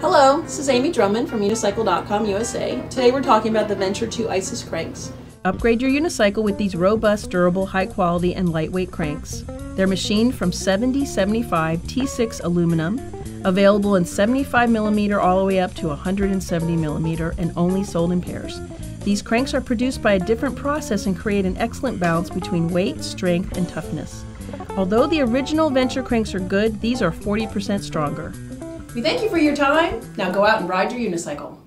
Hello, this is Amy Drummond from Unicycle.com USA. Today we're talking about the Venture 2 Isis cranks. Upgrade your unicycle with these robust, durable, high quality, and lightweight cranks. They're machined from 7075 T6 aluminum, available in 75 millimeter all the way up to 170 millimeter, and only sold in pairs. These cranks are produced by a different process and create an excellent balance between weight, strength, and toughness. Although the original Venture cranks are good, these are 40% stronger. We thank you for your time. Now go out and ride your unicycle.